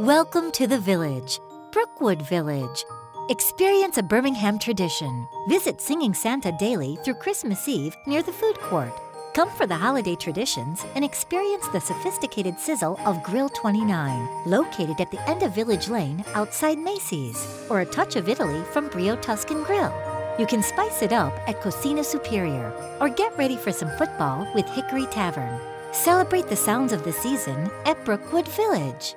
Welcome to the village, Brookwood Village. Experience a Birmingham tradition. Visit Singing Santa daily through Christmas Eve near the food court. Come for the holiday traditions and experience the sophisticated sizzle of Grille 29, located at the end of Village Lane outside Macy's, or a touch of Italy from Brio Tuscan Grille. You can spice it up at Cocina Superior, or get ready for some football with Hickory Tavern. Celebrate the sounds of the season at Brookwood Village.